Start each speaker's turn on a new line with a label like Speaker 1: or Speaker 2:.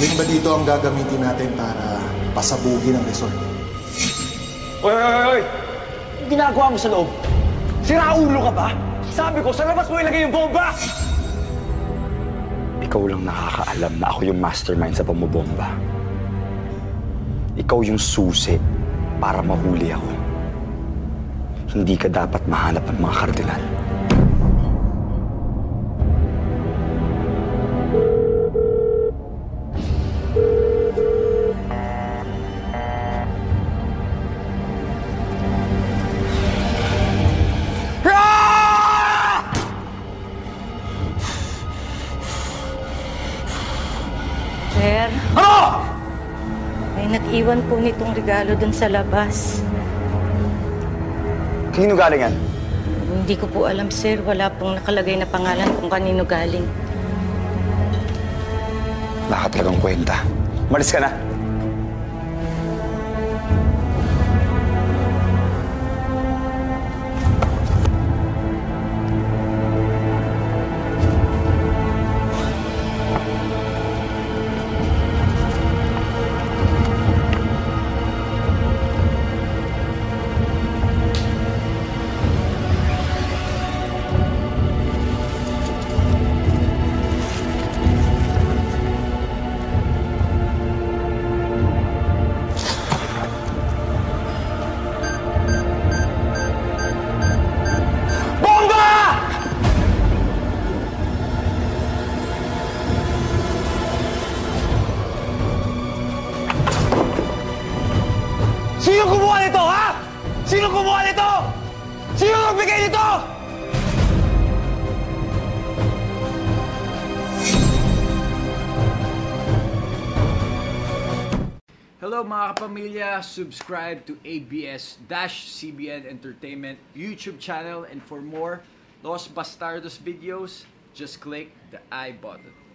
Speaker 1: dito ang gagamitin natin para pasabugin ang resort.
Speaker 2: Oy, oy, oy, oy! Ginagawa mo sa loob? Siraulo ka ba? Sabi ko, sa labas mo ilagay yung bomba!
Speaker 3: Ikaw lang nakakaalam na ako yung mastermind sa pamubomba. Ikaw yung susi para mahuli ako. Hindi ka dapat mahanap ng mga kardinal.
Speaker 4: Sir,
Speaker 2: Ano?
Speaker 4: may nag-iwan po nitong regalo dun sa labas.
Speaker 3: Kanino galing yan?
Speaker 4: Hindi ko po alam, sir. Wala pong nakalagay na pangalan kung kanino galing.
Speaker 3: Wala ka talagang kwenta. Malis ka na.
Speaker 2: Sino kumuha nito, ha? Sino kumuha nito? Sino nagbigay nito?
Speaker 5: Hello mga kapamilya, subscribe to ABS-CBN Entertainment YouTube channel and for more Los Bastardos videos, just click the I button.